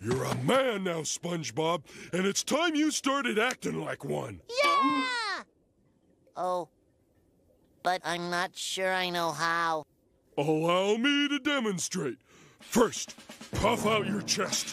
You're a man now, SpongeBob, and it's time you started acting like one. Yeah! Oh, but I'm not sure I know how. Allow me to demonstrate. First, puff out your chest.